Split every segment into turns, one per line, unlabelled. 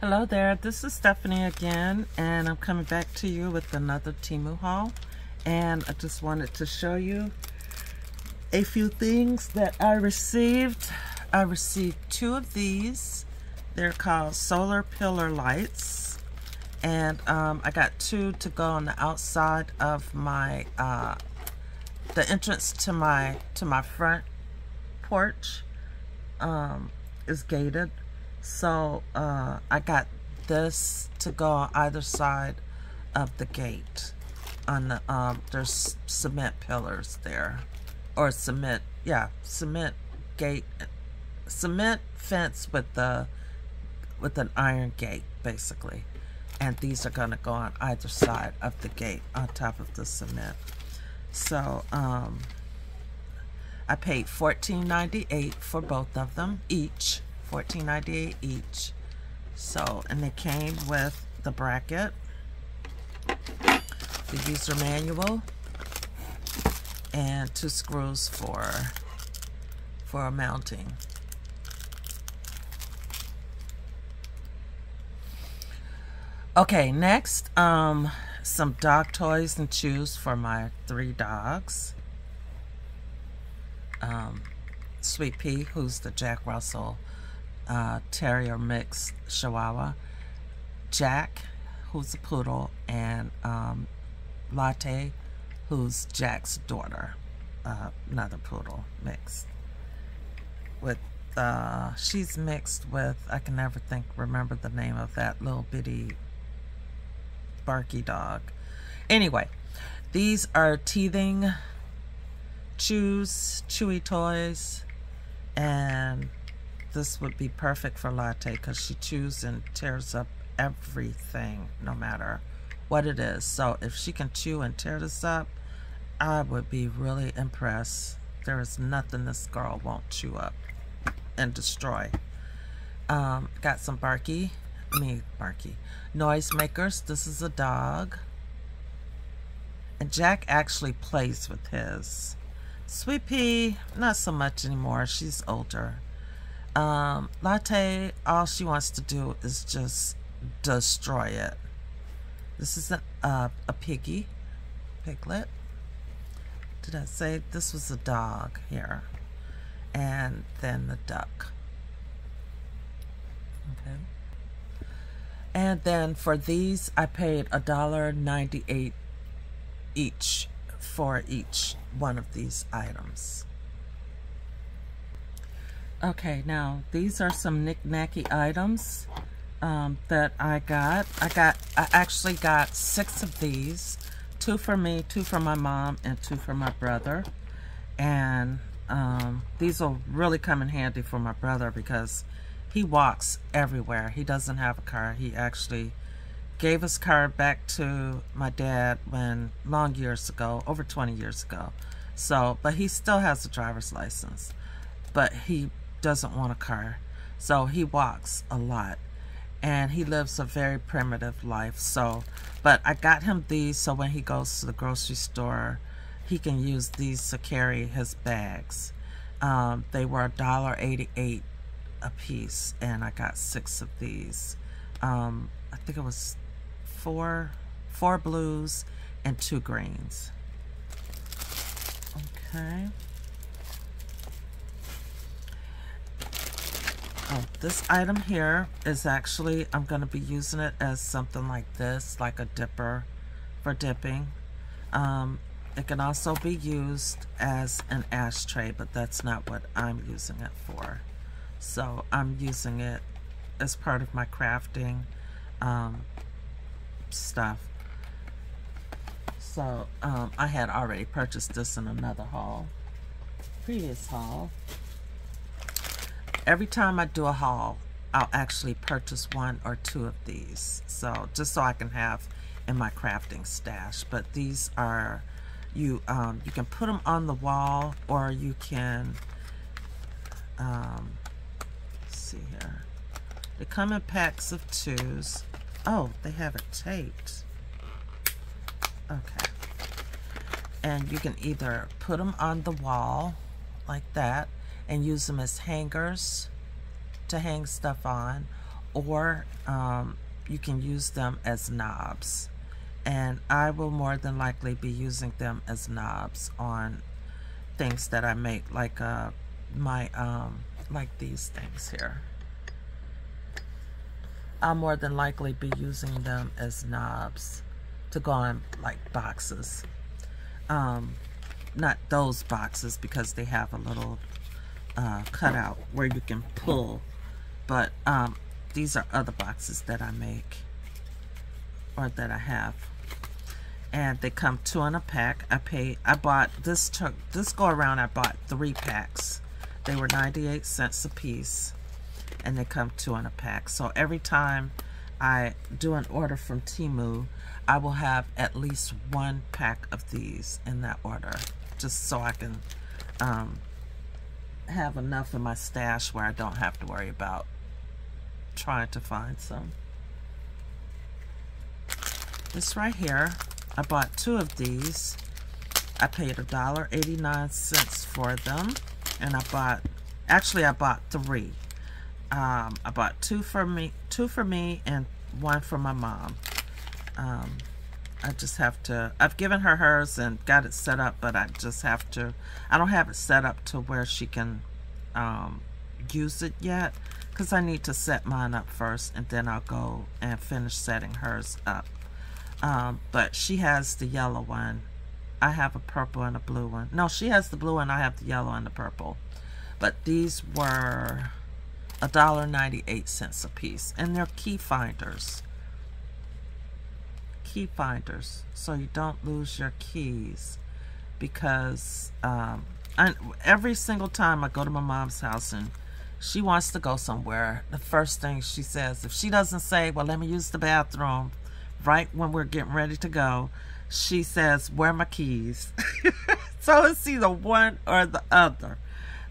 Hello there, this is Stefeni again, and I'm coming back to you with another Temu haul. And I just wanted to show you a few things that I received. I received two of these. They're called solar pillar lights. And um, I got two to go on the outside of my, uh, the entrance to my, to my front porch um, is gated so uh, I got this to go on either side of the gate. On the um, there's cement pillars there, or cement, yeah, cement gate, cement fence with the with an iron gate basically, and these are gonna go on either side of the gate on top of the cement. So um, I paid $14.98 for both of them each. $14.98 each. So, and they came with the bracket, the user manual, and two screws for for mounting. Okay, next, um, some dog toys and chews for my three dogs. Um, Sweet Pea, who's the Jack Russell uh, Terrier mix Chihuahua, Jack, who's a poodle, and um, Latte, who's Jack's daughter, uh, another poodle mixed. With uh, she's mixed with I can never think remember the name of that little bitty barky dog. Anyway, these are teething chews, chewy toys, and this would be perfect for Latte because she chews and tears up everything no matter what it is. So if she can chew and tear this up, I would be really impressed. There is nothing this girl won't chew up and destroy. Um, got some Barky, me Barky, noise makers. This is a dog. And Jack actually plays with his. Sweet Pea, not so much anymore. She's older. Um, Latte, all she wants to do is just destroy it. This is a, uh, a piggy, piglet. Did I say this was a dog here? And then the duck. Okay. And then for these, I paid a dollar ninety-eight each for each one of these items. Okay, now these are some knick-knacky items um, that I got. I got, I actually got six of these. Two for me, two for my mom, and two for my brother. And um, these will really come in handy for my brother because he walks everywhere. He doesn't have a car. He actually gave his car back to my dad when long years ago, over 20 years ago. So, but he still has a driver's license. But he doesn't want a car. So he walks a lot and he lives a very primitive life. So, but I got him these so when he goes to the grocery store, he can use these to carry his bags. Um, they were $1.88 a piece and I got six of these. Um, I think it was four, four blues and two greens. Okay. Oh, this item here is actually, I'm going to be using it as something like this, like a dipper for dipping. Um, it can also be used as an ashtray, but that's not what I'm using it for. So I'm using it as part of my crafting um, stuff. So um, I had already purchased this in another haul, previous haul every time I do a haul, I'll actually purchase one or two of these. So just so I can have in my crafting stash. But these are, you um, you can put them on the wall or you can, um, see here. They come in packs of twos. Oh, they have it taped. Okay. And you can either put them on the wall like that and use them as hangers to hang stuff on or um, you can use them as knobs. And I will more than likely be using them as knobs on things that I make, like uh, my, um, like these things here. I'll more than likely be using them as knobs to go on like boxes. Um, not those boxes because they have a little uh, cutout where you can pull. But um, these are other boxes that I make or that I have. And they come two in a pack. I pay. I bought this took this go around I bought three packs. They were 98 cents a piece. And they come two in a pack. So every time I do an order from Temu, I will have at least one pack of these in that order. Just so I can um, have enough in my stash where I don't have to worry about trying to find some. This right here, I bought two of these. I paid $1.89 for them. And I bought, actually I bought three. Um, I bought two for me, two for me and one for my mom. Um, I just have to, I've given her hers and got it set up, but I just have to, I don't have it set up to where she can um, use it yet because I need to set mine up first and then I'll go and finish setting hers up. Um, but she has the yellow one. I have a purple and a blue one. No, she has the blue one. I have the yellow and the purple. But these were $1.98 a piece. And they're key finders key finders so you don't lose your keys because um, I, every single time I go to my mom's house and she wants to go somewhere, the first thing she says, if she doesn't say, well, let me use the bathroom right when we're getting ready to go, she says, where are my keys? so it's either one or the other.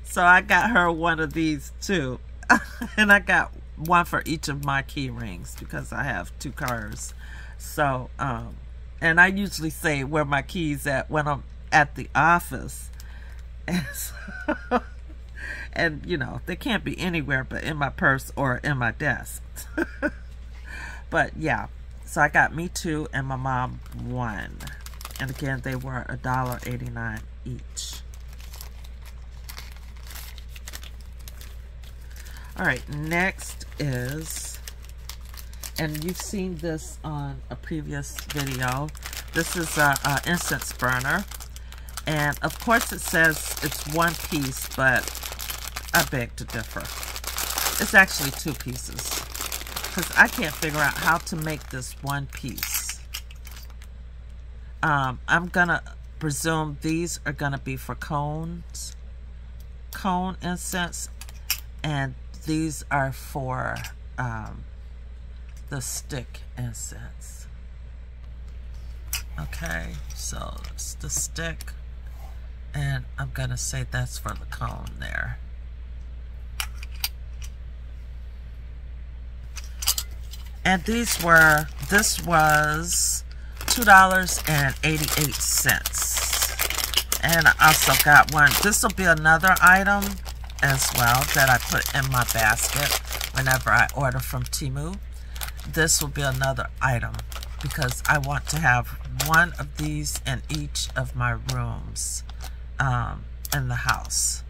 So I got her one of these too. and I got one for each of my key rings because I have two cars. So, um, and I usually say where my keys at when I'm at the office. And, so, and you know, they can't be anywhere but in my purse or in my desk. but yeah, so I got me two and my mom one. And again, they were a dollar eighty-nine each. All right, next is and you've seen this on a previous video. This is a, a incense burner. And of course it says it's one piece, but I beg to differ. It's actually two pieces. Because I can't figure out how to make this one piece. Um, I'm going to presume these are going to be for cones. Cone incense. And these are for um, the stick incense. Okay, so it's the stick, and I'm gonna say that's for the cone there. And these were, this was $2.88. And I also got one, this will be another item as well that I put in my basket whenever I order from Temu this will be another item because I want to have one of these in each of my rooms um, in the house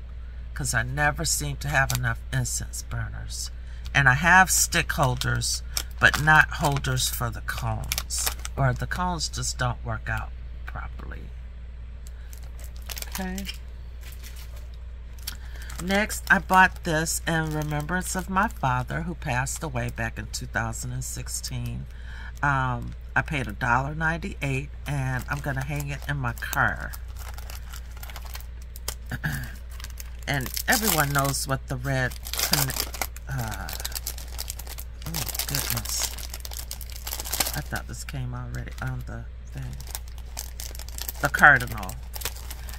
because I never seem to have enough incense burners. And I have stick holders, but not holders for the cones. Or the cones just don't work out properly. Okay. Next, I bought this in remembrance of my father who passed away back in 2016. Um, I paid $1.98 and I'm going to hang it in my car. and everyone knows what the red... Uh, oh, goodness. I thought this came already on the thing. The cardinal.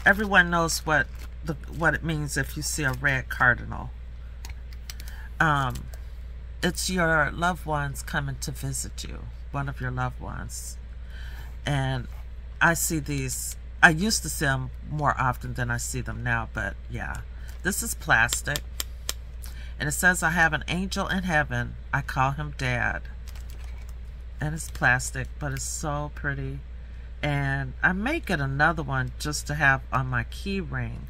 Everyone knows what the, what it means if you see a red cardinal. Um, it's your loved ones coming to visit you, one of your loved ones. And I see these, I used to see them more often than I see them now, but yeah. This is plastic. And it says, I have an angel in heaven. I call him dad. And it's plastic, but it's so pretty. And I may get another one just to have on my key ring.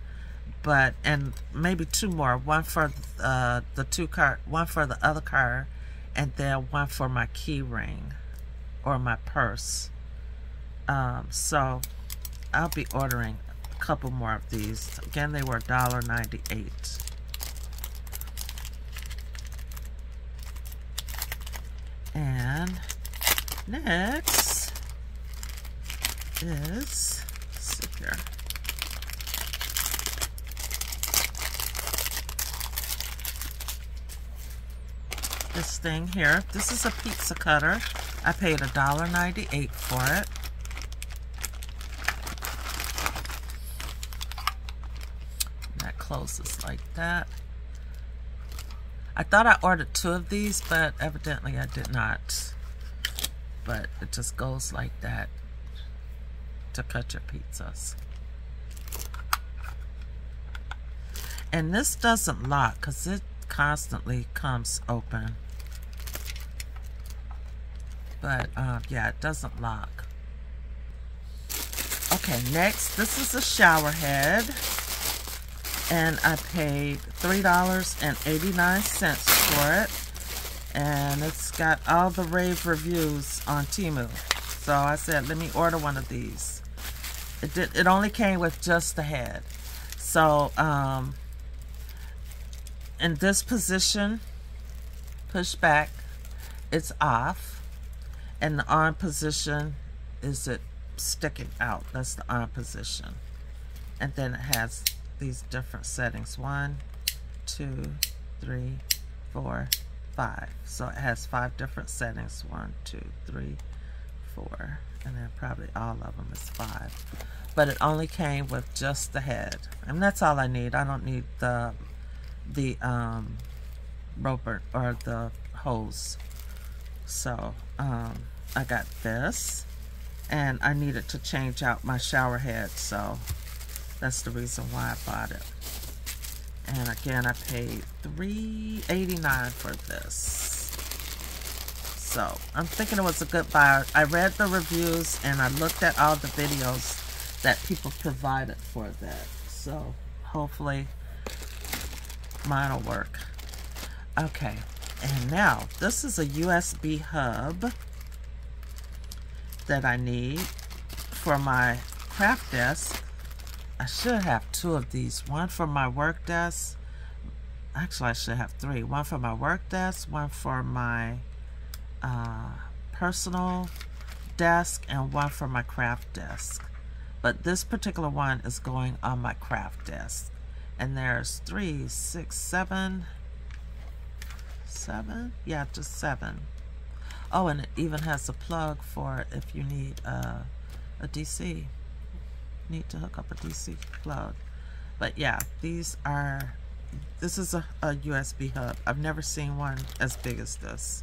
But, and maybe two more. One for uh, the two car, one for the other car, and then one for my key ring or my purse. Um, so I'll be ordering a couple more of these. Again, they were $1.98. And next is, see here. This thing here. This is a pizza cutter. I paid $1.98 for it. that closes like that. I thought I ordered two of these, but evidently I did not. But it just goes like that to cut your pizzas. And this doesn't lock because it constantly comes open. But uh, yeah, it doesn't lock. Okay, next, this is a shower head and I paid $3.89 for it. And it's got all the rave reviews on Temu. So I said, let me order one of these. It did. It only came with just the head. So, um, in this position, push back, it's off. And the on position is it sticking out. That's the on position. And then it has these different settings. One, two, three, four, five. So it has five different settings. One, two, three, four. And then probably all of them is five. But it only came with just the head. And that's all I need. I don't need the the um, roper or the hose. So um, I got this. And I needed to change out my shower head. So that's the reason why I bought it. And again, I paid $3.89 for this. So, I'm thinking it was a good buy. I read the reviews and I looked at all the videos that people provided for that. So, hopefully, mine will work. Okay, and now, this is a USB hub that I need for my craft desk I should have two of these. One for my work desk. Actually, I should have three. One for my work desk, one for my uh, personal desk, and one for my craft desk. But this particular one is going on my craft desk. And there's three, six, seven, seven? Yeah, just seven. Oh, and it even has a plug for if you need uh, a DC need to hook up a DC plug. But yeah, these are, this is a, a USB hub. I've never seen one as big as this.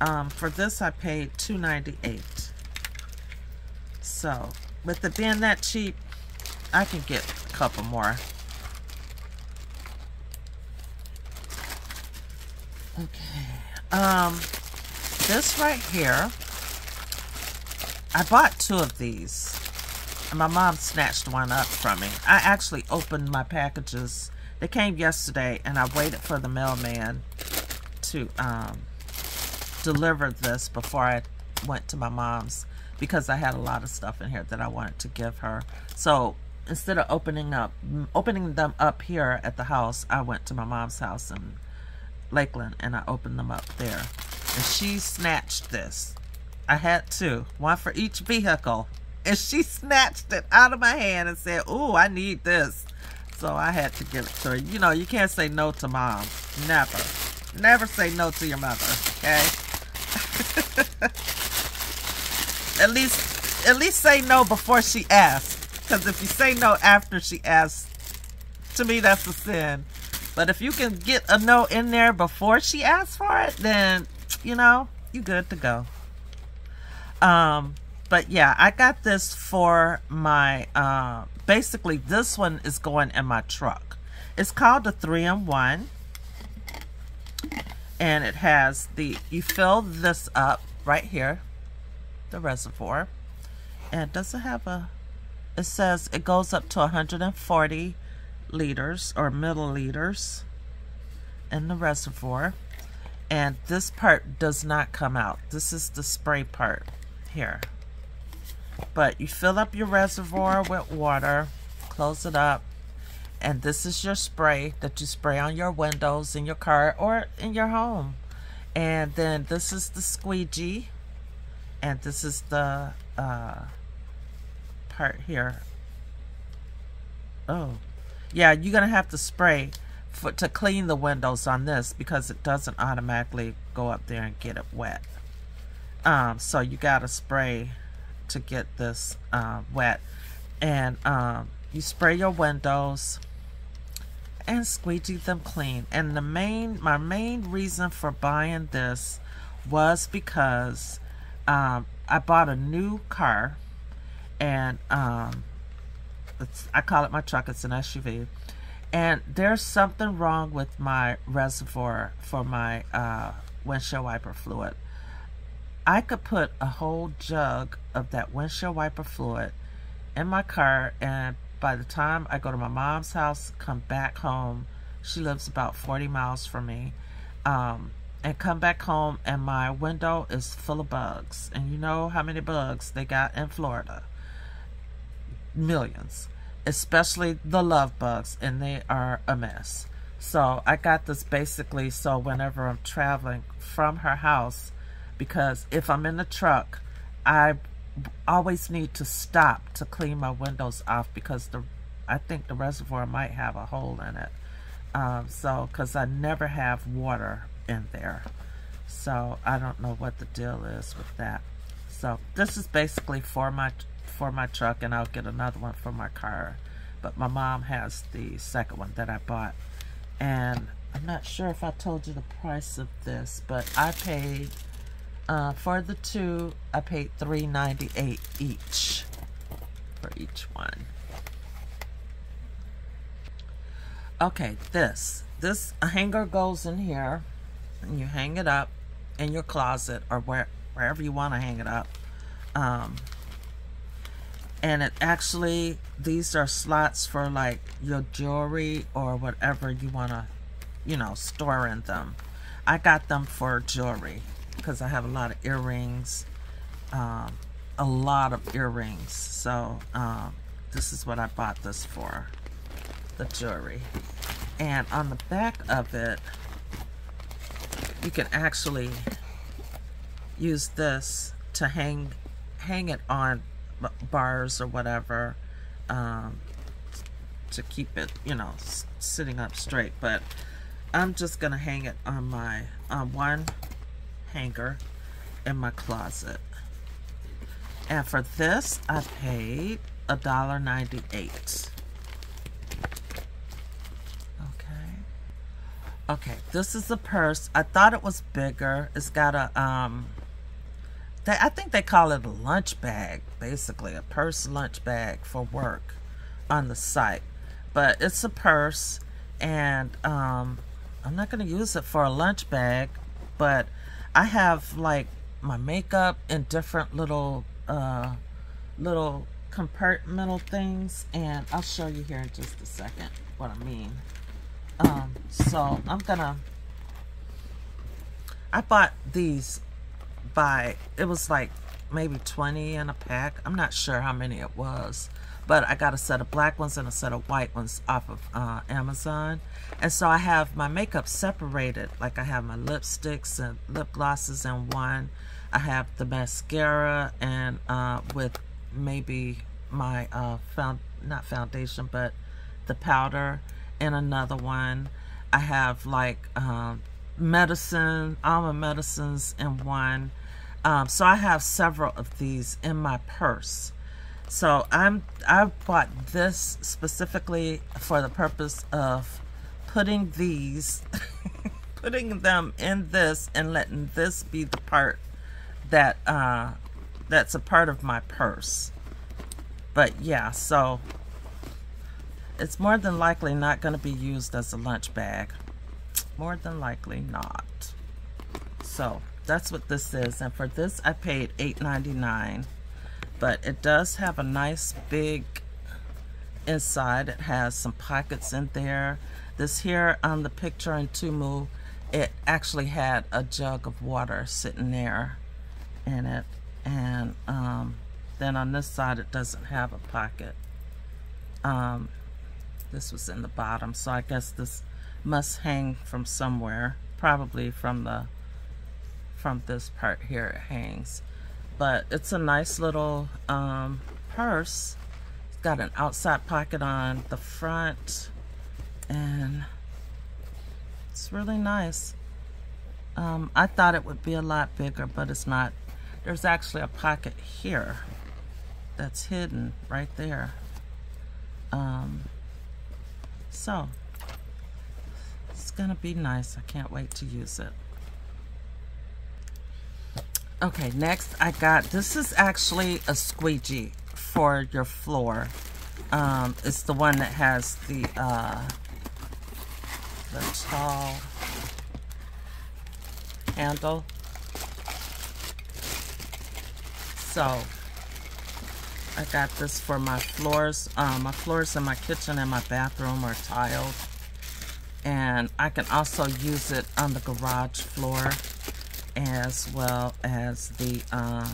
Um, for this, I paid $2.98. So, with it being that cheap, I can get a couple more. Okay. Um, this right here, I bought two of these And my mom snatched one up from me. I actually opened my packages. They came yesterday, and I waited for the mailman to um, deliver this before I went to my mom's because I had a lot of stuff in here that I wanted to give her. So instead of opening up, opening them up here at the house, I went to my mom's house in Lakeland and I opened them up there. And she snatched this. I had two, one for each vehicle and she snatched it out of my hand and said, "Oh, I need this." So I had to give it to her. You know, you can't say no to mom. Never. Never say no to your mother, okay? at least at least say no before she asks. Because if you say no after she asks, to me that's a sin. But if you can get a no in there before she asks for it, then, you know, you good to go. Um, but yeah, I got this for my, uh, basically this one is going in my truck. It's called the 3-in-1. And it has the, you fill this up right here, the reservoir. And does it have a, it says it goes up to 140 liters or milliliters in the reservoir. And this part does not come out. This is the spray part here. But you fill up your reservoir with water, close it up, and this is your spray that you spray on your windows in your car or in your home. And then this is the squeegee, and this is the uh, part here. Oh, yeah, you're gonna have to spray for, to clean the windows on this because it doesn't automatically go up there and get it wet. Um, so you gotta spray to get this uh, wet. And um, you spray your windows and squeegee them clean. And the main, my main reason for buying this was because um, I bought a new car and um, I call it my truck, it's an SUV. And there's something wrong with my reservoir for my uh, windshield wiper fluid. I could put a whole jug of that windshield wiper fluid in my car and by the time I go to my mom's house, come back home, she lives about 40 miles from me, um, and come back home and my window is full of bugs. And you know how many bugs they got in Florida. Millions. Especially the love bugs, and they are a mess. So I got this basically so whenever I'm traveling from her house, because if I'm in the truck, I always need to stop to clean my windows off because the I think the reservoir might have a hole in it. Um, so, because I never have water in there. So, I don't know what the deal is with that. So, this is basically for my for my truck, and I'll get another one for my car. But my mom has the second one that I bought. And I'm not sure if I told you the price of this, but I paid uh, for the two, I paid three ninety eight each for each one. Okay, this. This hanger goes in here, and you hang it up in your closet or where, wherever you want to hang it up. Um, and it actually, these are slots for like your jewelry or whatever you want to, you know, store in them. I got them for jewelry because I have a lot of earrings, um, a lot of earrings. So um, this is what I bought this for, the jewelry. And on the back of it, you can actually use this to hang hang it on bars or whatever um, to keep it, you know, sitting up straight. But I'm just going to hang it on my on one hanger in my closet. And for this, I paid $1.98. Okay. Okay, this is a purse. I thought it was bigger. It's got a, um, they, I think they call it a lunch bag, basically. A purse lunch bag for work on the site. But it's a purse, and um, I'm not going to use it for a lunch bag, but I have like my makeup in different little uh, little compartmental things and I'll show you here in just a second what I mean. Um, so I'm gonna I bought these by it was like maybe 20 in a pack. I'm not sure how many it was. But I got a set of black ones and a set of white ones off of uh, Amazon. And so I have my makeup separated. Like I have my lipsticks and lip glosses in one. I have the mascara and uh, with maybe my uh, found not foundation, but the powder in another one. I have like um, medicine, all my medicines in one. Um, so I have several of these in my purse. So I'm I bought this specifically for the purpose of putting these putting them in this and letting this be the part that uh that's a part of my purse. But yeah, so it's more than likely not going to be used as a lunch bag. More than likely not. So that's what this is. And for this, I paid $8.99. But it does have a nice big inside. It has some pockets in there. This here on the picture in Temu, it actually had a jug of water sitting there in it. And um, then on this side, it doesn't have a pocket. Um, this was in the bottom, so I guess this must hang from somewhere. Probably from the from this part here it hangs. But it's a nice little um, purse. It's got an outside pocket on the front and it's really nice. Um, I thought it would be a lot bigger, but it's not. There's actually a pocket here that's hidden right there. Um, so, it's gonna be nice. I can't wait to use it. Okay, next I got, this is actually a squeegee for your floor. Um, it's the one that has the, uh, the tall handle. So, I got this for my floors. Um, my floors in my kitchen and my bathroom are tiled. And I can also use it on the garage floor as well as the uh,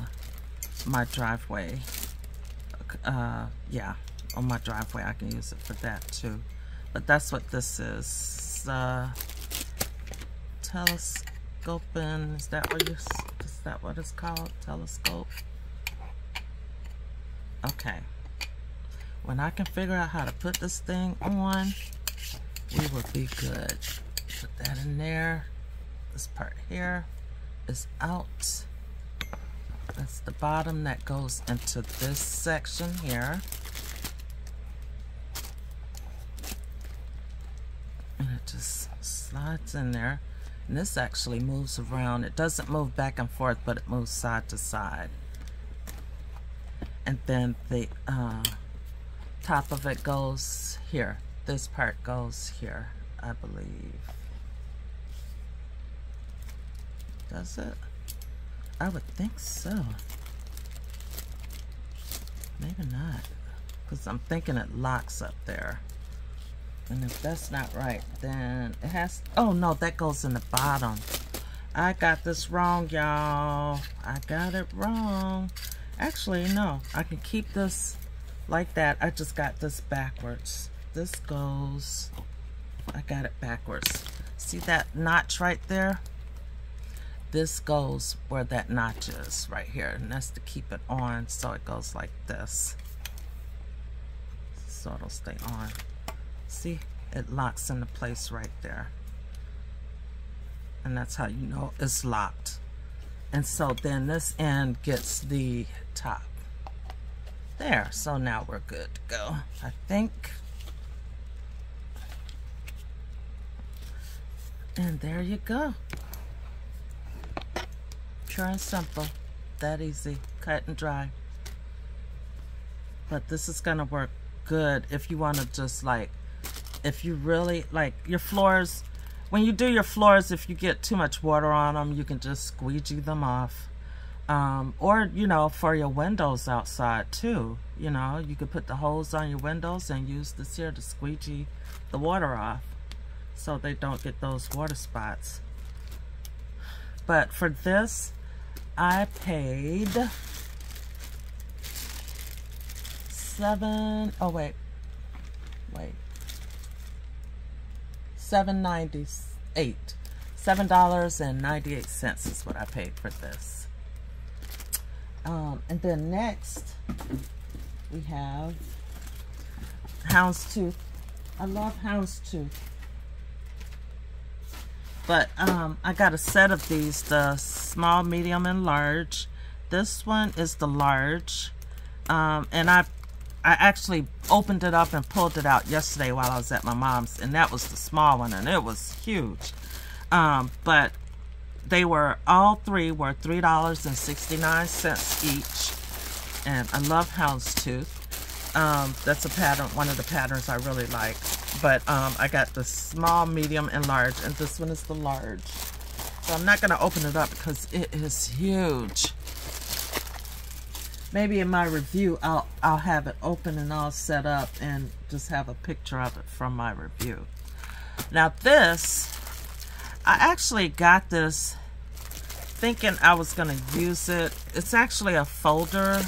my driveway. Uh, yeah, on my driveway I can use it for that too. But that's what this is. Uh, telescoping. Is that what you? Is that what it's called? Telescope. Okay. When I can figure out how to put this thing on, we will be good. Put that in there. This part here is out. That's the bottom that goes into this section here. And it just slides in there. And this actually moves around. It doesn't move back and forth, but it moves side to side. And then the uh, top of it goes here. This part goes here, I believe. Does it? I would think so. Maybe not. Because I'm thinking it locks up there. And if that's not right, then it has... Oh, no, that goes in the bottom. I got this wrong, y'all. I got it wrong. Actually, no. I can keep this like that. I just got this backwards. This goes... I got it backwards. See that notch right there? This goes where that notch is right here and that's to keep it on so it goes like this. So it'll stay on. See it locks into place right there. And that's how you know it's locked. And so then this end gets the top. There so now we're good to go I think. And there you go Pure and simple. That easy. Cut and dry. But this is going to work good if you want to just like, if you really, like your floors, when you do your floors, if you get too much water on them, you can just squeegee them off. Um, or, you know, for your windows outside too. You know, you could put the holes on your windows and use this here to squeegee the water off so they don't get those water spots. But for this, I paid seven, oh wait, wait, seven ninety eight, seven dollars and ninety eight cents is what I paid for this. Um, and then next we have houndstooth. I love houndstooth. But um, I got a set of these, the small, medium, and large. This one is the large. Um, and I, I actually opened it up and pulled it out yesterday while I was at my mom's. And that was the small one, and it was huge. Um, but they were, all three were $3.69 each. And I love houndstooth. Um, that's a pattern, one of the patterns I really like. But um, I got the small, medium, and large, and this one is the large. So I'm not going to open it up because it is huge. Maybe in my review, I'll, I'll have it open and all set up and just have a picture of it from my review. Now this, I actually got this thinking I was going to use it. It's actually a folder,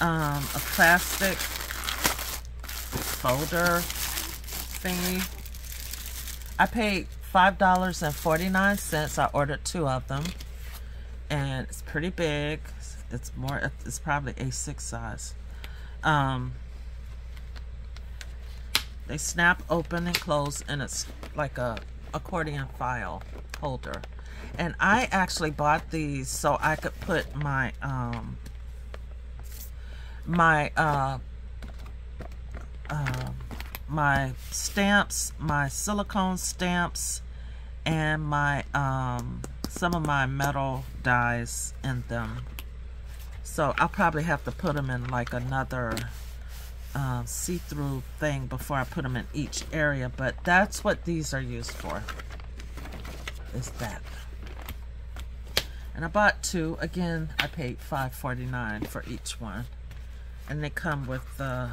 um, a plastic folder thingy. I paid $5.49. I ordered two of them. And it's pretty big. It's more, it's probably A6 size. Um, they snap open and close and it's like a accordion file holder. And I actually bought these so I could put my um my uh uh my stamps, my silicone stamps and my um some of my metal dies in them. So I'll probably have to put them in like another uh, see-through thing before I put them in each area, but that's what these are used for, is that. And I bought two. Again, I paid $5.49 for each one. And they come with the,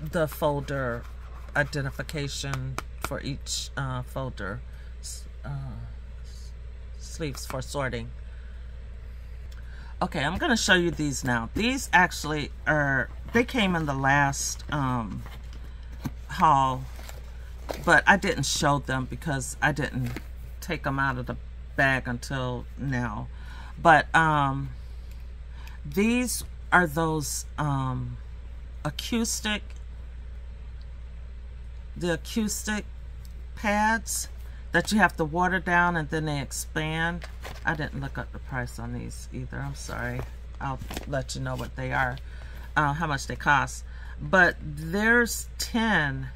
the folder identification for each uh, folder. Uh, sleeves for sorting. Okay, I'm going to show you these now. These actually are, they came in the last um, haul, but I didn't show them because I didn't take them out of the bag until now. But um, these are those um, acoustic, the acoustic pads that you have to water down and then they expand. I didn't look up the price on these either. I'm sorry. I'll let you know what they are, uh, how much they cost. But there's 10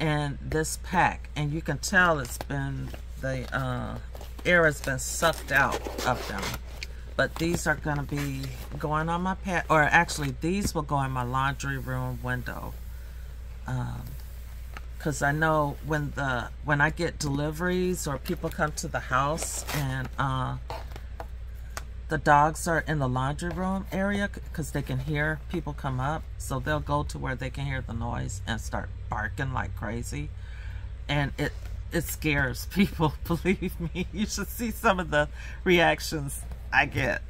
in this pack and you can tell it's been, the uh, air has been sucked out of them. But these are going to be going on my pad, or actually these will go in my laundry room window. Um, because I know when the when I get deliveries or people come to the house and uh, the dogs are in the laundry room area because they can hear people come up. So they'll go to where they can hear the noise and start barking like crazy. And it it scares people believe me. You should see some of the reactions I get.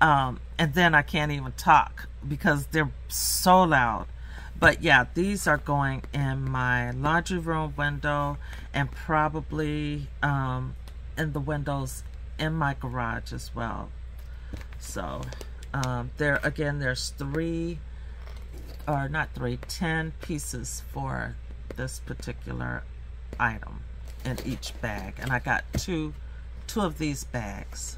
Um, and then I can't even talk because they're so loud but yeah, these are going in my laundry room window and probably um, in the windows in my garage as well. So um, there again, there's three, or not three, ten pieces for this particular item in each bag. And I got two, two of these bags.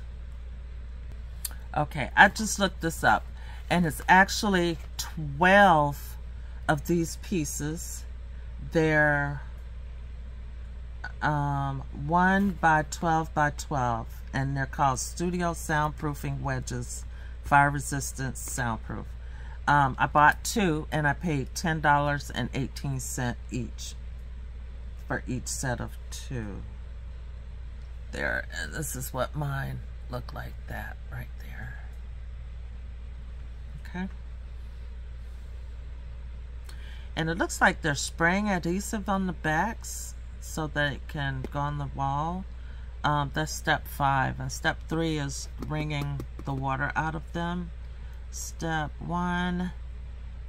Okay, I just looked this up and it's actually 12 of these pieces. They're um, 1 by 12 by 12 and they're called Studio Soundproofing Wedges Fire Resistance Soundproof. Um, I bought two and I paid $10.18 each for each set of two. There, and this is what mine look like that right there. Okay. And it looks like they're spraying adhesive on the backs so that it can go on the wall. Um, that's step five. And step three is wringing the water out of them. Step one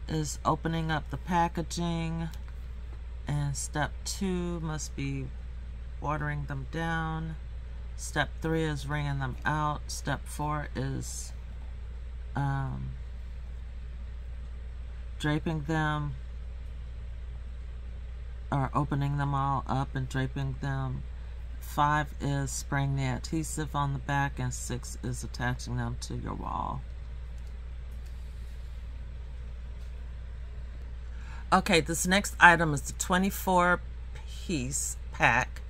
is opening up the packaging. And step two must be watering them down. Step three is wringing them out. Step four is um, draping them or opening them all up and draping them. Five is spraying the adhesive on the back and six is attaching them to your wall. Okay, this next item is the 24 piece pack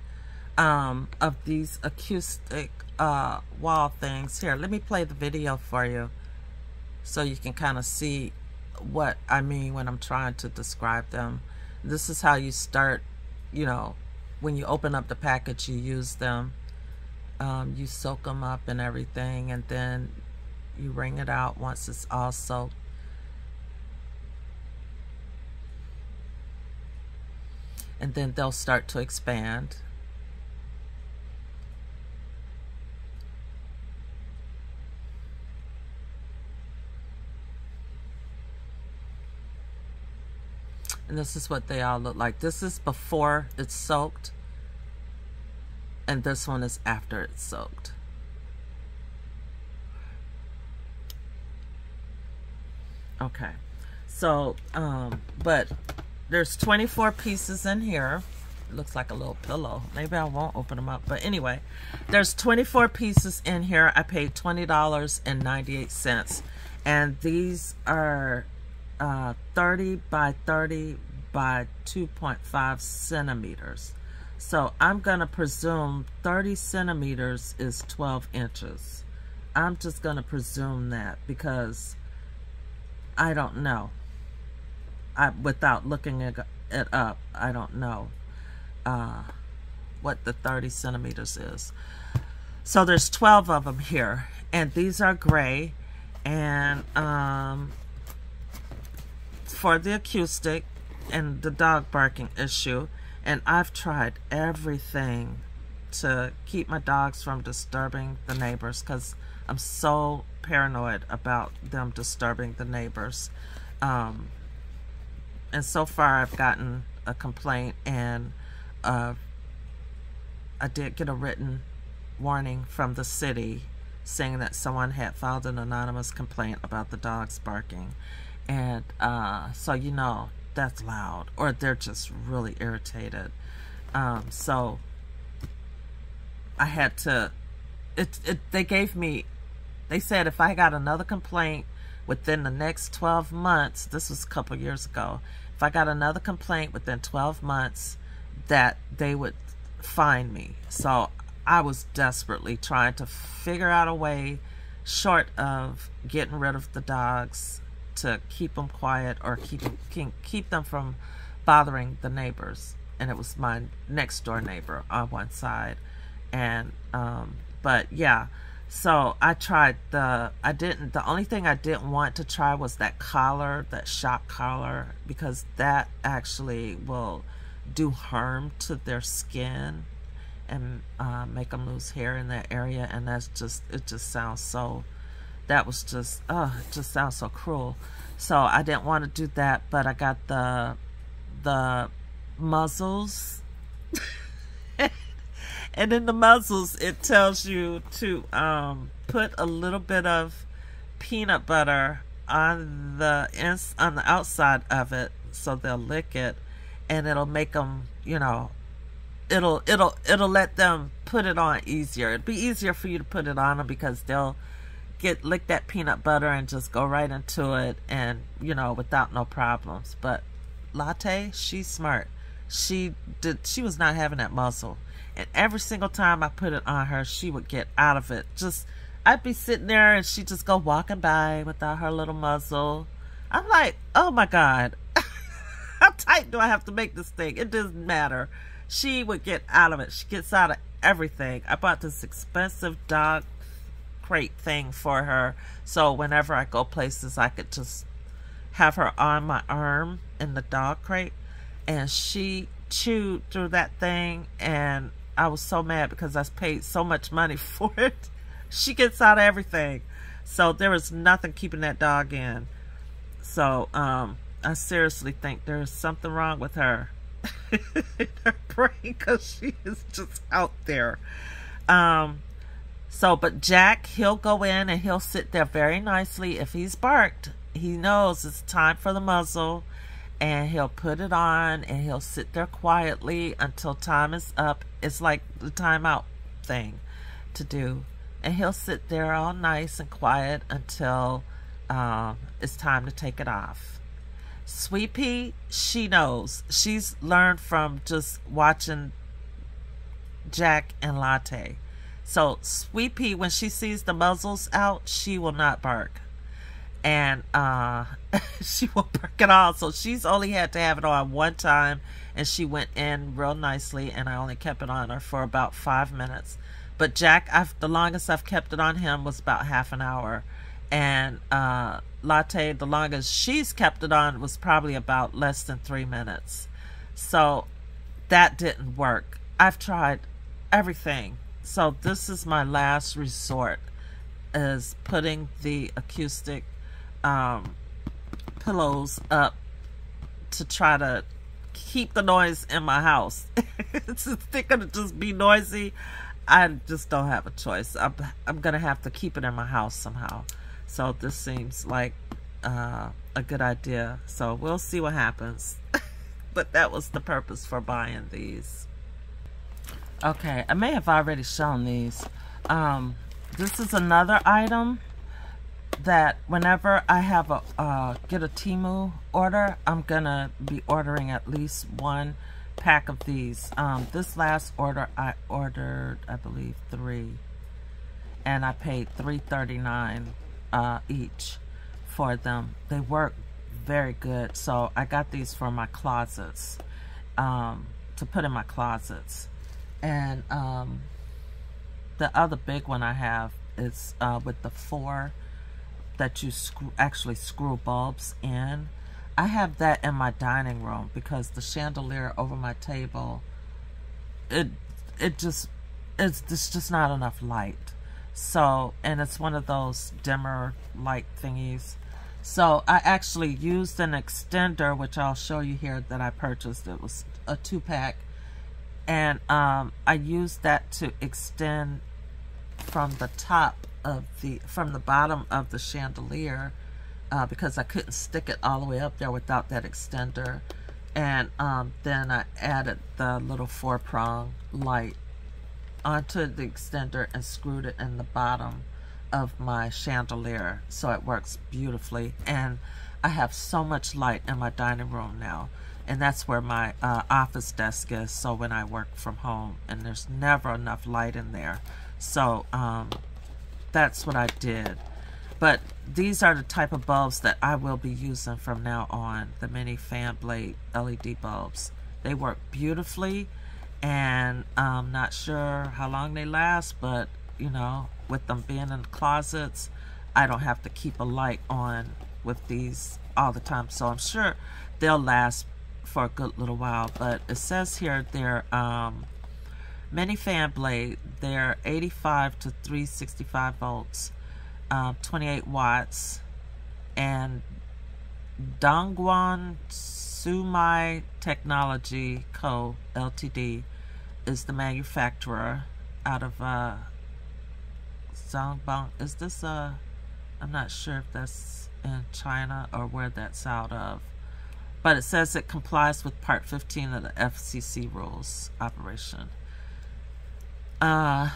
um, of these acoustic uh, wall things. Here, let me play the video for you so you can kind of see what I mean when I'm trying to describe them. This is how you start, you know, when you open up the package, you use them. Um, you soak them up and everything, and then you wring it out once it's all soaked. And then they'll start to expand. And this is what they all look like. This is before it's soaked. And this one is after it's soaked. Okay. So, um, but there's 24 pieces in here. It looks like a little pillow. Maybe I won't open them up. But anyway, there's 24 pieces in here. I paid $20.98. And these are uh, 30 by 30 by 2.5 centimeters. So I'm going to presume 30 centimeters is 12 inches. I'm just going to presume that because I don't know. I, without looking it, up, I don't know uh, what the 30 centimeters is. So there's 12 of them here. And these are gray. And um, for the acoustic and the dog barking issue, and I've tried everything to keep my dogs from disturbing the neighbors because I'm so paranoid about them disturbing the neighbors. Um, and so far, I've gotten a complaint, and uh, I did get a written warning from the city saying that someone had filed an anonymous complaint about the dogs barking. And uh, so, you know, that's loud, or they're just really irritated. Um, so I had to, it, it, they gave me, they said if I got another complaint within the next 12 months, this was a couple years ago, if I got another complaint within 12 months, that they would find me. So I was desperately trying to figure out a way short of getting rid of the dogs to keep them quiet or keep keep them from bothering the neighbors. And it was my next door neighbor on one side, and um, but yeah. So I tried the, I didn't, the only thing I didn't want to try was that collar, that shock collar, because that actually will do harm to their skin and uh, make them lose hair in that area. And that's just, it just sounds so that was just, oh, it just sounds so cruel. So I didn't want to do that, but I got the, the muzzles. and in the muzzles, it tells you to um, put a little bit of peanut butter on the ins on the outside of it so they'll lick it and it'll make them you know it'll it'll it'll let them put it on easier it'd be easier for you to put it on them because they'll get lick that peanut butter and just go right into it and you know without no problems. But latte she's smart. She did she was not having that muzzle and every single time i put it on her she would get out of it. Just i'd be sitting there and she'd just go walking by without her little muzzle i'm like oh my god. How tight do i have to make this thing? It doesn't matter. She would get out of it. She gets out of everything. I bought this expensive dog crate thing for her. So whenever I go places, I could just have her on my arm in the dog crate. And she chewed through that thing. And I was so mad because I paid so much money for it. She gets out of everything. So there was nothing keeping that dog in. So um, I seriously think there's something wrong with her. her brain because she is just out there. Um, so, but Jack, he'll go in and he'll sit there very nicely. If he's barked, he knows it's time for the muzzle and he'll put it on and he'll sit there quietly until time is up. It's like the timeout thing to do. And he'll sit there all nice and quiet until um, it's time to take it off. Sweet Pea, she knows. She's learned from just watching Jack and Latte. So Sweet Pea, when she sees the muzzles out, she will not bark. and uh, she won't break it all. So she's only had to have it on one time, and she went in real nicely, and I only kept it on her for about five minutes. But Jack, I've, the longest I've kept it on him was about half an hour, and uh, Latte, the longest she's kept it on was probably about less than three minutes. So that didn't work. I've tried everything. So this is my last resort is putting the acoustic um, pillows up to try to keep the noise in my house. it's going to just be noisy. I just don't have a choice. I'm, I'm to have to keep it in my house somehow. So this seems like uh, a good idea. So we'll see what happens. but that was the purpose for buying these. Okay, I may have already shown these. Um, this is another item that whenever I have a uh, get a Temu order, I'm gonna be ordering at least one pack of these. Um, this last order I ordered, I believe, three, and I paid three thirty nine uh, each for them. They work very good, so I got these for my closets um, to put in my closets, and um, the other big one I have is uh, with the four that you screw, actually screw bulbs in. I have that in my dining room because the chandelier over my table, it it just it's there's just not enough light. So and it's one of those dimmer light thingies. So I actually used an extender, which I'll show you here that I purchased. It was a two pack, and um, I used that to extend from the top of the from the bottom of the chandelier uh, because I couldn't stick it all the way up there without that extender. And um, then I added the little four prong light onto the extender and screwed it in the bottom of my chandelier so it works beautifully. And I have so much light in my dining room now and that's where my uh, office desk is so when I work from home and there's never enough light in there so um, that's what I did. But these are the type of bulbs that I will be using from now on, the mini fan blade LED bulbs. They work beautifully and I'm not sure how long they last, but you know, with them being in the closets, I don't have to keep a light on with these all the time. So I'm sure they'll last for a good little while. But it says here they're um, Mini fan blade, they're 85 to 365 volts, uh, 28 watts, and Dongguan Sumai Technology Co. Ltd. is the manufacturer out of uh. Is this a? Uh, I'm not sure if that's in China or where that's out of. But it says it complies with Part 15 of the FCC rules operation uh,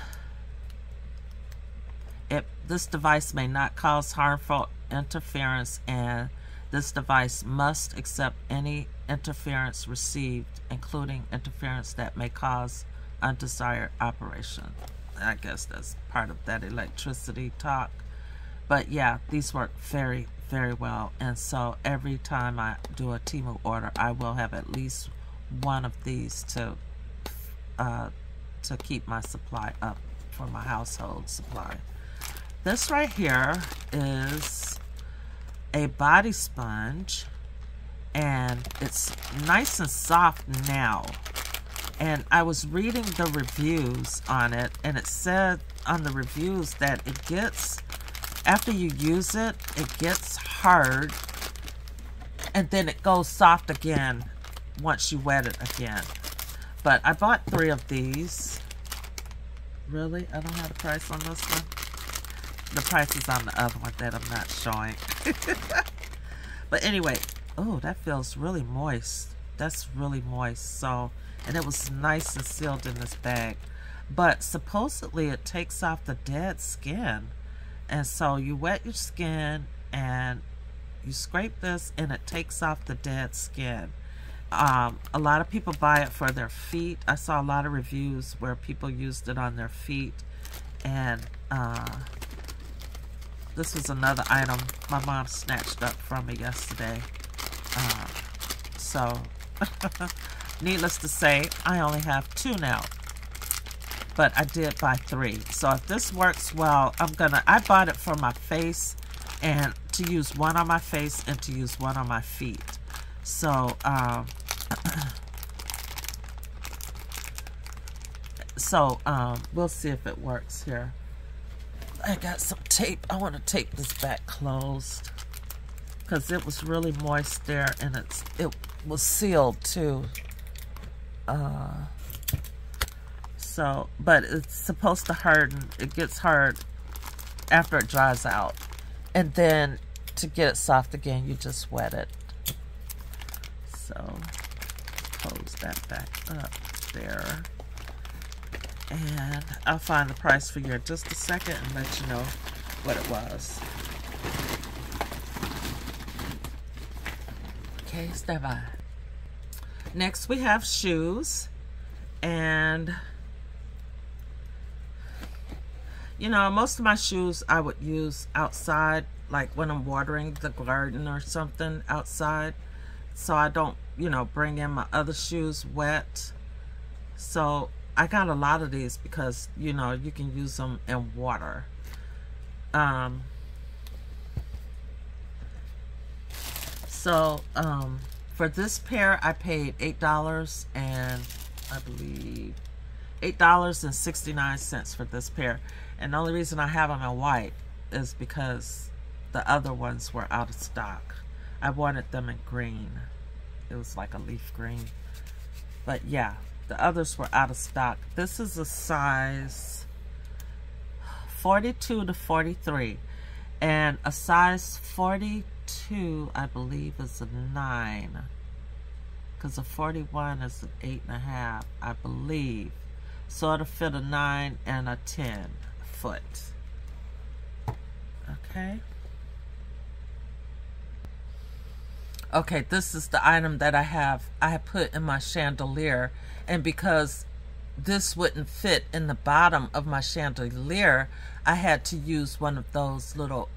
it, this device may not cause harmful interference and this device must accept any interference received, including interference that may cause undesired operation. I guess that's part of that electricity talk. But yeah, these work very, very well. And so every time I do a Temu order, I will have at least one of these to uh, to keep my supply up for my household supply. This right here is a body sponge and it's nice and soft now. And I was reading the reviews on it and it said on the reviews that it gets, after you use it, it gets hard and then it goes soft again once you wet it again. But I bought three of these. Really? I don't have the price on this one. The price is on the other one that I'm not showing. but anyway, oh, that feels really moist. That's really moist. So, and it was nice and sealed in this bag. But supposedly it takes off the dead skin. And so you wet your skin and you scrape this and it takes off the dead skin. Um, a lot of people buy it for their feet. I saw a lot of reviews where people used it on their feet and uh, this was another item my mom snatched up from me yesterday. Uh, so, needless to say, I only have two now. But I did buy three. So if this works well, I'm gonna, I bought it for my face and to use one on my face and to use one on my feet. So, um, so um, we'll see if it works here. I got some tape. I want to tape this back closed because it was really moist there and it's it was sealed too. Uh, so, but it's supposed to harden. It gets hard after it dries out. And then to get it soft again, you just wet it. So, close that back up there. And I'll find the price for you in just a second and let you know what it was. Okay, stand by. Next we have shoes. And, you know, most of my shoes I would use outside, like when I'm watering the garden or something outside. So I don't, you know, bring in my other shoes wet. So I got a lot of these because, you know, you can use them in water. Um, so, um, for this pair, I paid $8 and I believe $8.69 for this pair. And the only reason I have them in white is because the other ones were out of stock. I wanted them in green. It was like a leaf green. But yeah, the others were out of stock. This is a size 42 to 43. And a size 42, I believe, is a 9. Because a 41 is an 8.5, I believe. So it'll fit a 9 and a 10 foot. Okay. Okay, this is the item that I have. I put in my chandelier. And because this wouldn't fit in the bottom of my chandelier, I had to use one of those little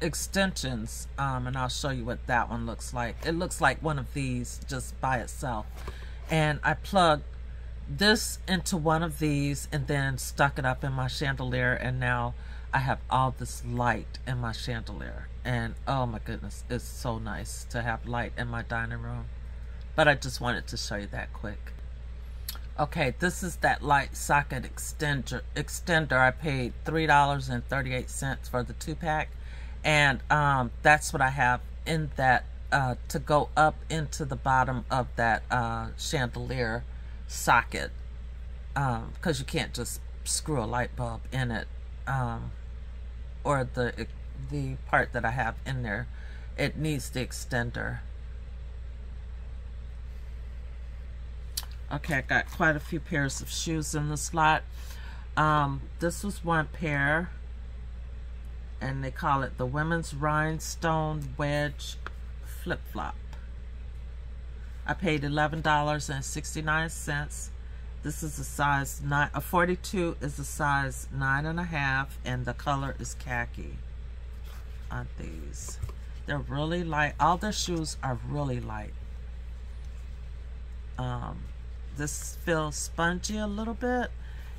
extensions. Um, and I'll show you what that one looks like. It looks like one of these just by itself. And I plugged this into one of these and then stuck it up in my chandelier. And now I have all this light in my chandelier. And oh my goodness, it's so nice to have light in my dining room. But I just wanted to show you that quick. Okay, this is that light socket extender. Extender. I paid $3.38 for the two-pack. And um, that's what I have in that uh, to go up into the bottom of that uh, chandelier socket. Because um, you can't just screw a light bulb in it. Um, or the the part that I have in there, it needs the extender. Okay, I got quite a few pairs of shoes in the slot. Um, this was one pair, and they call it the Women's Rhinestone Wedge Flip Flop. I paid $11.69. This is a size nine, a 42 is a size nine and a half, and the color is khaki on these. They're really light. All their shoes are really light. Um, this feels spongy a little bit,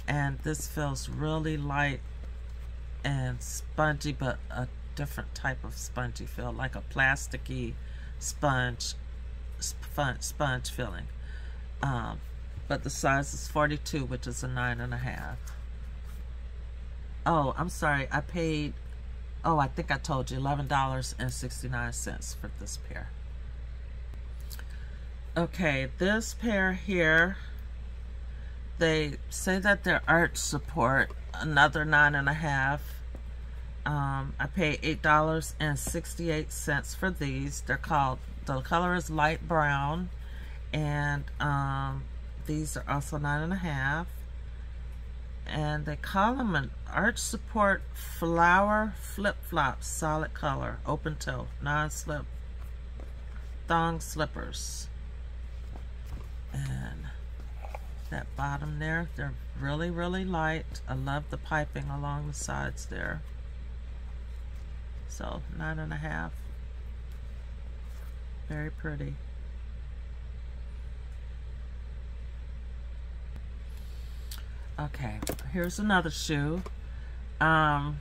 and this feels really light and spongy, but a different type of spongy feel, like a plasticky sponge, sponge, filling. Um, but the size is 42, which is a nine and a half. Oh, I'm sorry. I paid Oh, I think I told you $11.69 for this pair. Okay, this pair here, they say that their arch support, another nine and a half. Um, I paid $8.68 for these. They're called, the color is light brown. And um, these are also nine and a half and they call them an arch support flower flip-flop solid color open toe non-slip thong slippers and that bottom there they're really really light I love the piping along the sides there So nine and a half. Very pretty. Okay, here's another shoe. Um,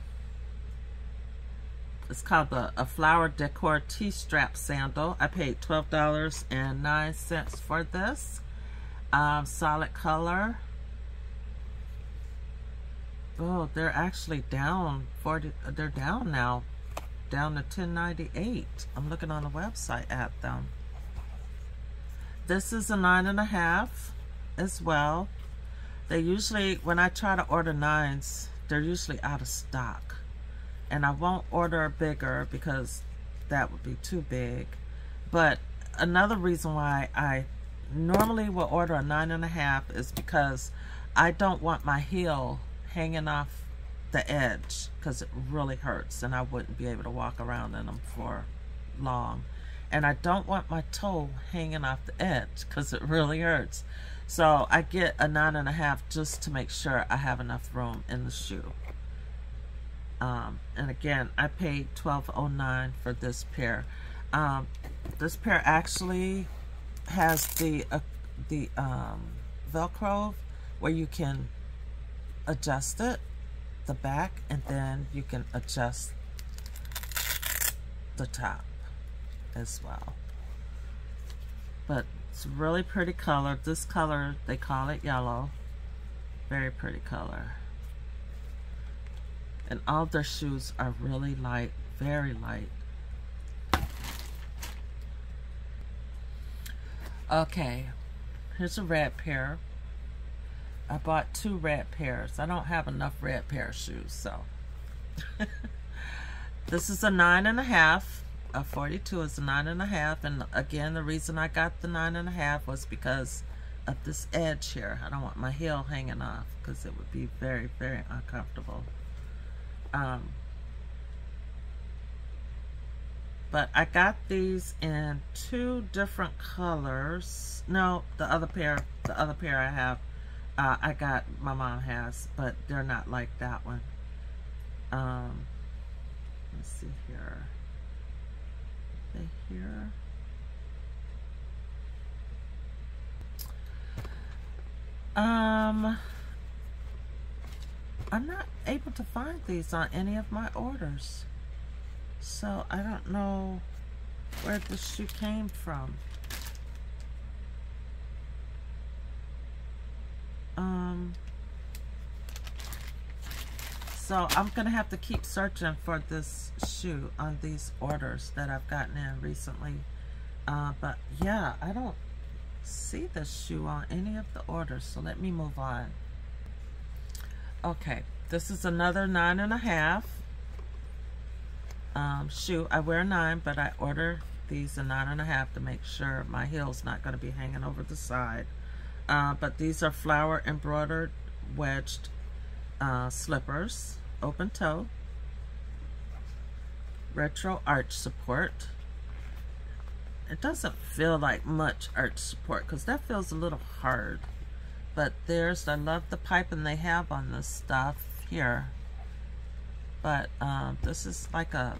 it's called the, a flower decor T-strap sandal. I paid $12.09 for this. Um, solid color. Oh, they're actually down 40. They're down now, down to 1098. I'm looking on the website at them. This is a nine and a half as well. They usually, when I try to order nines, they're usually out of stock. And I won't order bigger because that would be too big. But another reason why I normally will order a nine and a half is because I don't want my heel hanging off the edge because it really hurts and I wouldn't be able to walk around in them for long. And I don't want my toe hanging off the edge because it really hurts. So I get a nine and a half just to make sure I have enough room in the shoe. Um, and again, I paid twelve oh nine for this pair. Um, this pair actually has the uh, the um, Velcro where you can adjust it, the back, and then you can adjust the top as well. But it's really pretty color. This color, they call it yellow. Very pretty color. And all their shoes are really light, very light. Okay, here's a red pair. I bought two red pairs. I don't have enough red pair of shoes, so. this is a nine and a half a 42 is a nine and a half and again the reason I got the nine and a half was because of this edge here I don't want my heel hanging off because it would be very very uncomfortable um, but I got these in two different colors no the other pair the other pair I have uh, I got my mom has but they're not like that one um, let's see here here. Um, I'm not able to find these on any of my orders. So I don't know where this shoe came from. Um, so I'm going to have to keep searching for this shoe on these orders that I've gotten in recently. Uh, but yeah, I don't see this shoe on any of the orders. So let me move on. Okay, this is another nine and a half um, shoe. I wear nine, but I order these a nine and a half to make sure my heel's not going to be hanging over the side. Uh, but these are flower embroidered wedged uh, slippers, open toe, retro arch support. It doesn't feel like much arch support because that feels a little hard. But there's, I love the piping they have on this stuff here. But um, this is like a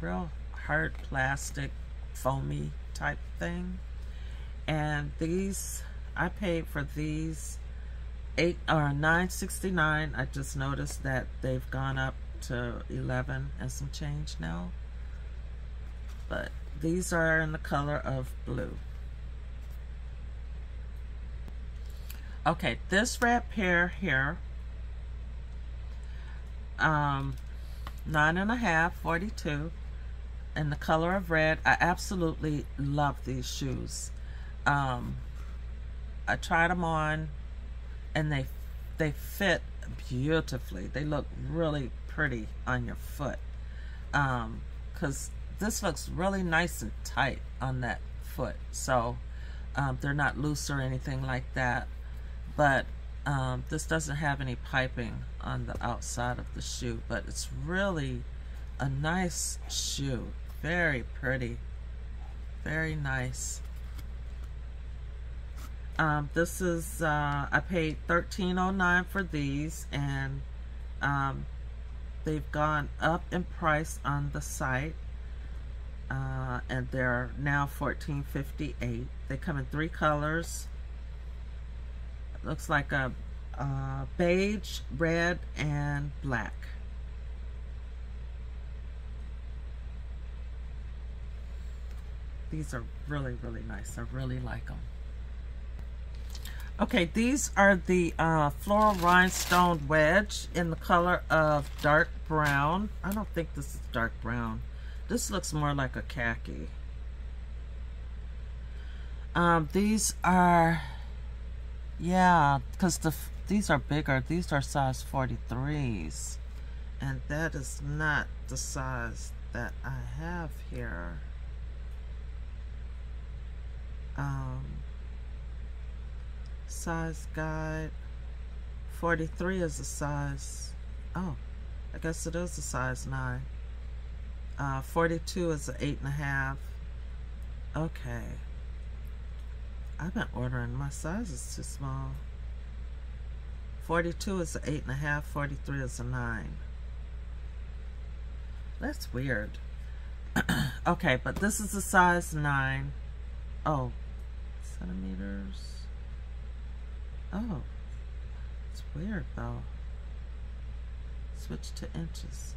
real hard plastic, foamy type thing. And these, I paid for these eight or 969 I just noticed that they've gone up to 11 and some change now. But these are in the color of blue. Okay this red pair here um nine and a half 42 in the color of red I absolutely love these shoes. Um I tried them on and they they fit beautifully. They look really pretty on your foot. Um, cause this looks really nice and tight on that foot. So um, they're not loose or anything like that. But um, this doesn't have any piping on the outside of the shoe, but it's really a nice shoe. Very pretty. Very nice. Um, this is, uh, I paid $13.09 for these, and um, they've gone up in price on the site. Uh, and they're now $14.58. They come in three colors. It looks like a beige, red, and black. These are really, really nice. I really like them. Okay, these are the uh, floral rhinestone wedge in the color of dark brown. I don't think this is dark brown. This looks more like a khaki. Um, these are, yeah, because the these are bigger. These are size 43s. And that is not the size that I have here. Um, size guide. 43 is a size oh I guess it is a size 9 uh, 42 is an eight and a half. Okay. I've been ordering my size is too small. 42 is an eight and a half 43 is a 9 that's weird. Okay but this is a size 9 oh centimeters Oh, it's weird though. Switch to inches.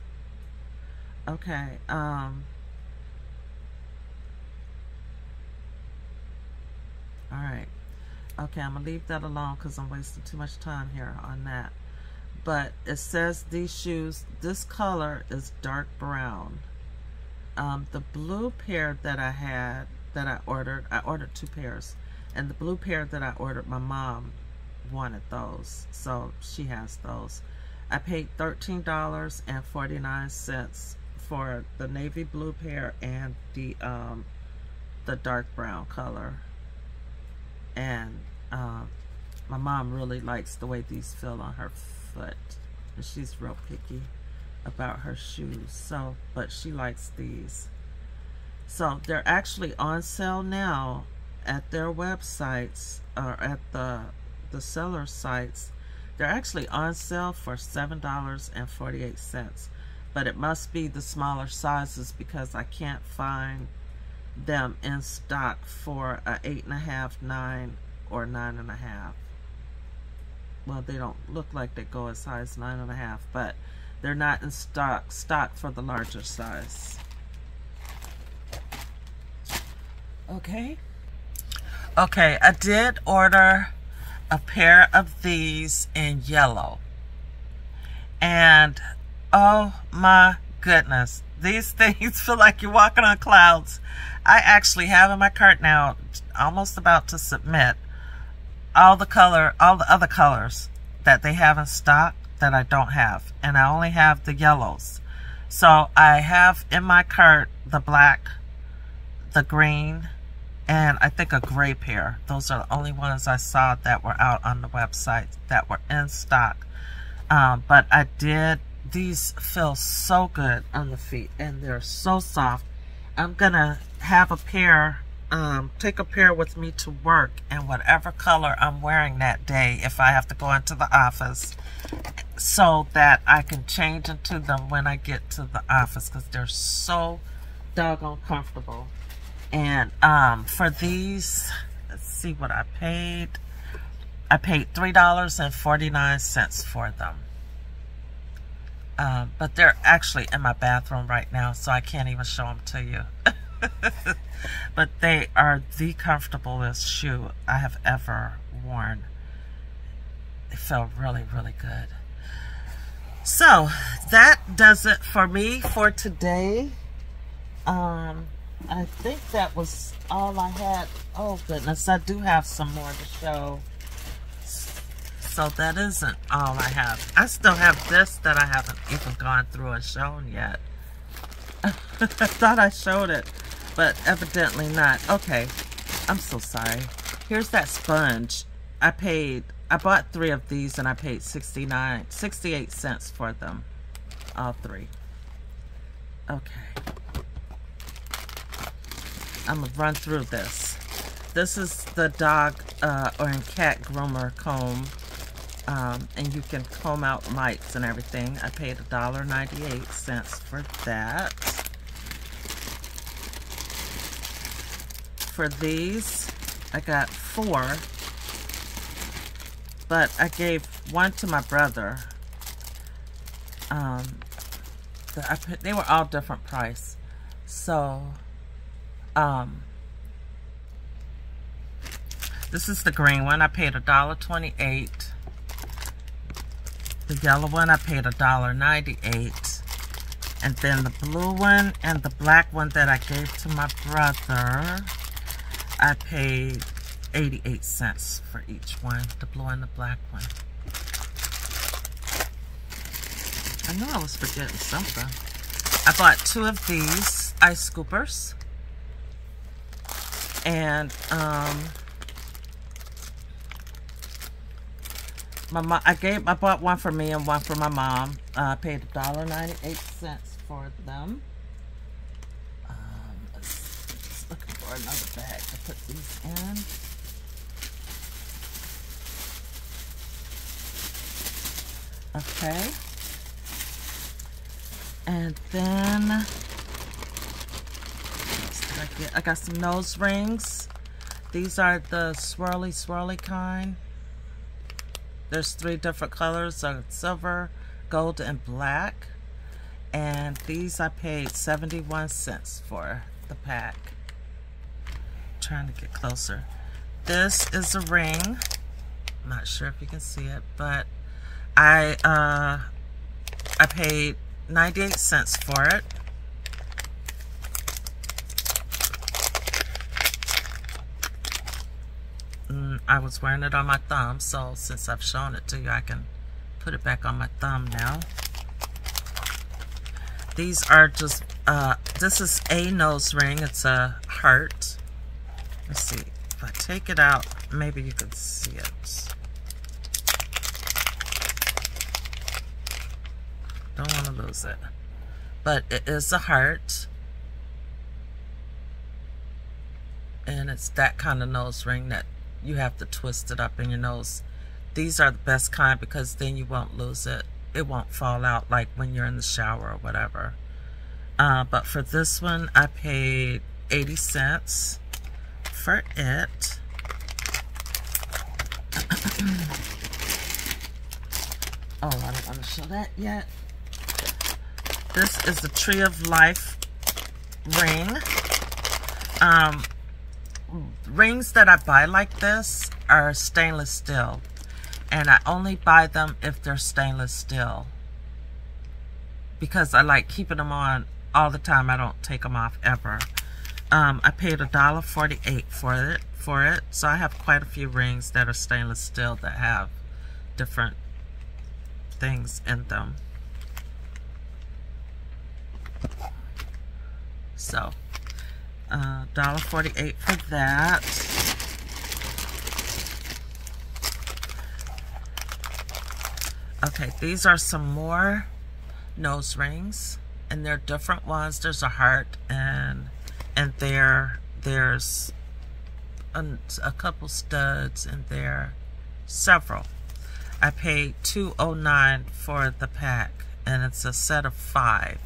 Okay, um. Alright. Okay, I'm to leave that alone because I'm wasting too much time here on that. But it says these shoes, this color is dark brown. Um, the blue pair that I had, that I ordered, I ordered two pairs. And the blue pair that I ordered, my mom wanted those. So she has those. I paid $13.49 for the navy blue pair and the um, the dark brown color. And uh, my mom really likes the way these feel on her foot. And she's real picky about her shoes. So, but she likes these. So they're actually on sale now at their websites or at the the seller sites, they're actually on sale for $7.48. But it must be the smaller sizes because I can't find them in stock for a eight and a half, nine, or nine and a half. Well, they don't look like they go as high as nine and a half, but they're not in stock stock for the larger size. Okay. Okay, I did order a pair of these in yellow. And oh my goodness, these things feel like you're walking on clouds. I actually have in my cart now, almost about to submit, all the color, all the other colors that they have in stock that I don't have. And I only have the yellows. So I have in my cart the black, the green, and I think a gray pair. Those are the only ones I saw that were out on the website that were in stock. Um, but I did, these feel so good on the feet and they're so soft. I'm going to have a pair, um, take a pair with me to work in whatever color I'm wearing that day if I have to go into the office so that I can change into them when I get to the office because they're so doggone comfortable. And um, for these, let's see what I paid. I paid $3.49 for them. Um, but they're actually in my bathroom right now, so I can't even show them to you. but they are the comfortablest shoe I have ever worn. They feel really, really good. So, that does it for me for today. Um, I think that was all I had. Oh, goodness. I do have some more to show. So that isn't all I have. I still have this that I haven't even gone through and shown yet. I thought I showed it, but evidently not. Okay. I'm so sorry. Here's that sponge. I paid, I bought three of these and I paid 69, 68 cents for them. All three. Okay. I'm gonna run through this. This is the dog uh, or cat groomer comb. Um, and you can comb out mites and everything. I paid $1.98 for that. For these, I got four, but I gave one to my brother. Um, the, I they were all different price. So, um, this is the green one. I paid $1.28. The yellow one, I paid $1.98. And then the blue one and the black one that I gave to my brother, I paid 88 cents for each one, the blue and the black one. I knew I was forgetting something. I bought two of these ice scoopers. And um, my mom, I gave, I bought one for me and one for my mom. Uh, I paid $1.98 for them. Um, let's, looking for another bag to put these in. Okay. And then, I, got some nose rings. These are the swirly, swirly kind. There's three different colors, so silver, gold, and black. And these I paid 71 cents for the pack. trying to get closer. This is a ring. I'm not sure if you can see it, but I uh, I paid 98 cents for it. I was wearing it on my thumb, so since I've shown it to you, I can put it back on my thumb now. These are just, uh, this is a nose ring. It's a heart. Let's see. If I take it out, maybe you can see it. Don't want to lose it. But it is a heart. And it's that kind of nose ring that you have to twist it up in your nose. These are the best kind because then you won't lose it. It won't fall out like when you're in the shower or whatever. Uh, but for this one, I paid 80 cents for it. oh, I don't want to show that yet. This is the Tree of Life ring. Um, rings that I buy like this are stainless steel. And I only buy them if they're stainless steel. Because I like keeping them on all the time. I don't take them off ever. Um, I paid $1.48 for it, for it. So I have quite a few rings that are stainless steel that have different things in them. So, uh, $1.48 for that. Okay, these are some more nose rings, and they're different ones. There's a heart, and and there there's a, a couple studs, and there several. I paid 209 for the pack, and it's a set of five.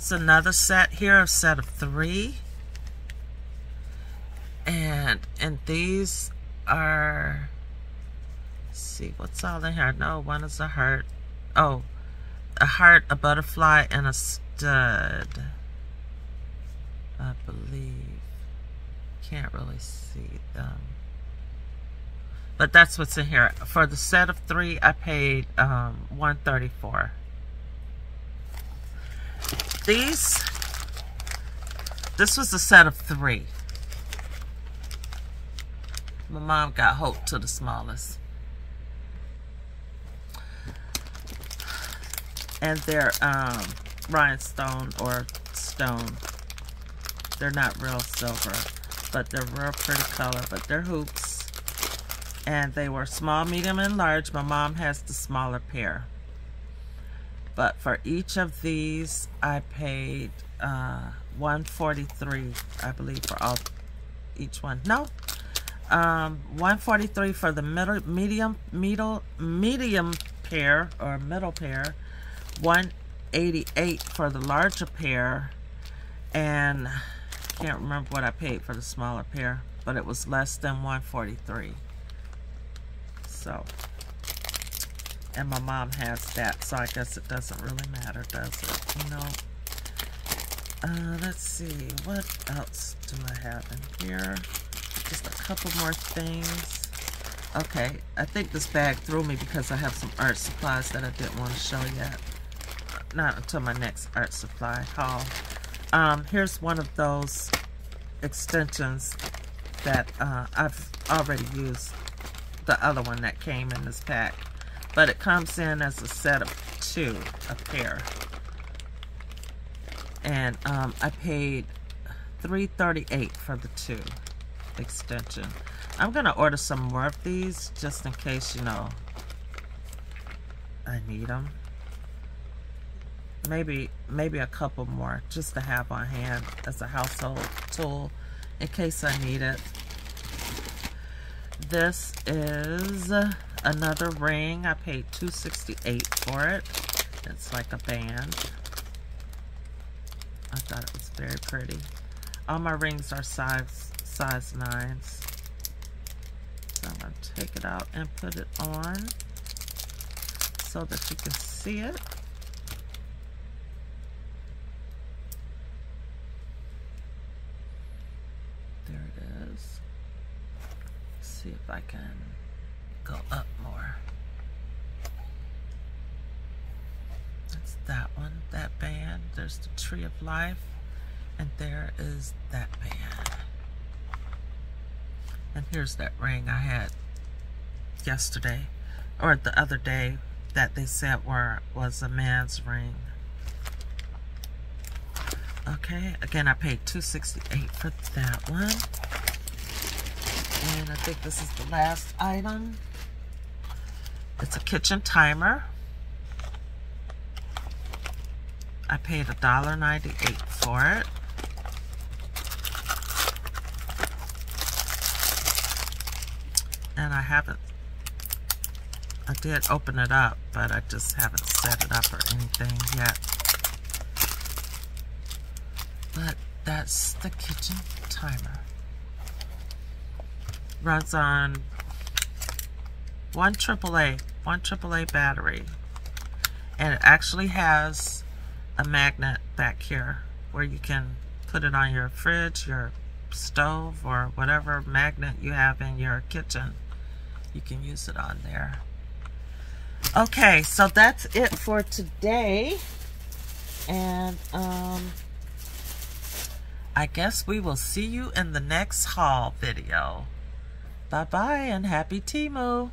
It's another set here, a set of three. And and these are see what's all in here. No, one is a heart. Oh, a heart, a butterfly, and a stud. I believe. Can't really see them. But that's what's in here. For the set of three, I paid um, 134 these, this was a set of three. My mom got Hope to the smallest. And they're um, rhinestone or stone. They're not real silver, but they're real pretty color, but they're hoops. And they were small, medium, and large. My mom has the smaller pair. But for each of these, I paid uh, 143 I believe, for all each one. No, Um, 143 for the middle, medium, middle, medium pair or middle pair. 188 for the larger pair. And can't remember what I paid for the smaller pair, but it was less than 143. So, and my mom has that, so I guess it doesn't really matter, does it? You know. Uh, let's see, what else do I have in here? Just a couple more things. Okay, I think this bag threw me because I have some art supplies that I didn't want to show yet. Not until my next art supply haul. Um, here's one of those extensions that uh, I've already used. The other one that came in this pack. But it comes in as a set of two, a pair. And um, I paid $3.38 for the two extension. I'm going to order some more of these just in case, you know, I need them maybe maybe a couple more just to have on hand as a household tool in case I need it. This is another ring. I paid 268 for it. It's like a band. I thought it was very pretty. All my rings are size size 9s. So I'm going to take it out and put it on so that you can see it. There it is. See if I can go up more. That's that one, that band. There's the Tree of Life. And there is that band. And here's that ring I had yesterday, or the other day, that they said were was a man's ring. Okay, again, I paid 268 for that one. And I think this is the last item. It's a kitchen timer. I paid $1.98 for it. And I haven't, I did open it up, but I just haven't set it up or anything yet. But that's the kitchen timer runs on one AAA, one AAA battery. And it actually has a magnet back here where you can put it on your fridge, your stove, or whatever magnet you have in your kitchen. You can use it on there. Okay, so that's it for today. And, um, I guess we will see you in the next haul video. Bye-bye and happy Temu.